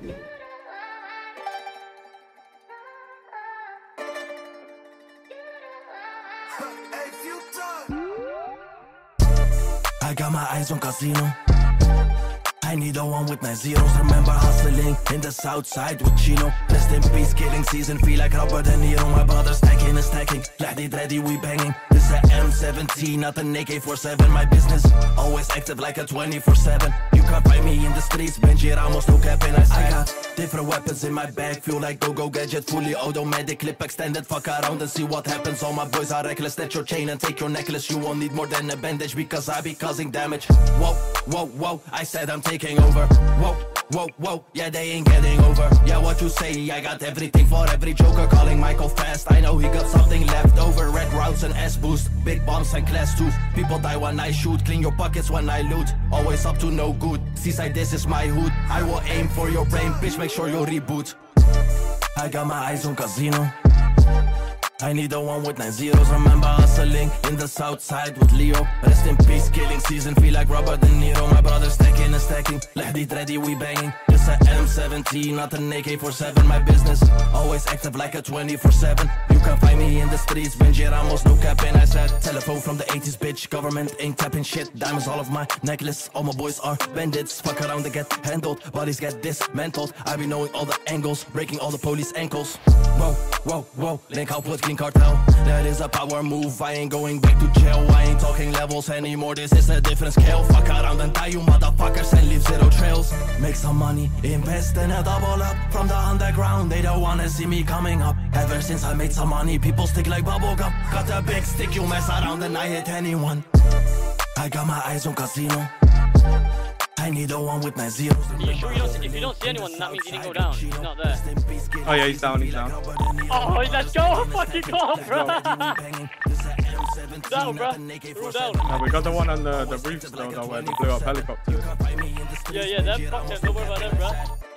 I got my eyes on casino. I need the one with my zeros. Remember hustling in the south side with Chino. Rest in peace, killing season. Feel like Robert De Niro. My brother stacking and stacking. Lady ready, we banging. This a M17, not an AK-47. My business always active like a 24/7. You can't find me in the streets. Benji Ramos, no cap, and I. I got different weapons in my bag. Feel like go-go gadget, fully automatic. Clip extended. Fuck around and see what happens. All my boys are reckless. Snatch your chain and take your necklace. You won't need more than a bandage because I be causing damage. Whoa, whoa, whoa. I said I'm taking over. Whoa. Whoa, whoa, yeah, they ain't getting over. Yeah, what you say? I got everything for every joker. Calling Michael fast. I know he got something left over. Red routes and S boost. Big bombs and class two. People die when I shoot. Clean your pockets when I loot. Always up to no good. Seaside, this is my hood. I will aim for your brain, bitch. Make sure you reboot. I got my eyes on casino. I need the one with nine zeros. Remember hustling in the south side with Leo. Rest in peace, killing season. Feel like Robert De Niro. My brother stacking and stacking. Lady ready, we banging. A M17, not an AK-47. My business always active like a 24/7. You can find me in the streets. Benji Ramos, no cap, and I said telephone from the 80s, bitch. Government ain't tapping shit. Diamonds all of my necklace. All my boys are bandits. Fuck around and get handled. Bodies get dismantled. I be knowing all the angles, breaking all the police ankles. Whoa, whoa, whoa. Link out with King Cartel. That is a power move. I ain't going back to jail. I ain't talking levels anymore. This is a different scale. Fuck around and die, you motherfuckers, and leave zero trails. Make some money, invest in a double up from the underground. They don't wanna see me coming up. Ever since I made some money, people stick like bubblegum. Got a big stick, you mess around and I hit anyone. I got my eyes on casino. I need the one with nine zeros. You sure you don't see, if you don't see anyone, that means he didn't go down. He's not there. Oh yeah, he's down, he's down. Oh, let's go! Fucking go, bro! down, bro. Rule down. No, we got the one on the, the roofs though, though where they blew up helicopters. Yeah, yeah, them. Fuck them. Don't worry about them, bro.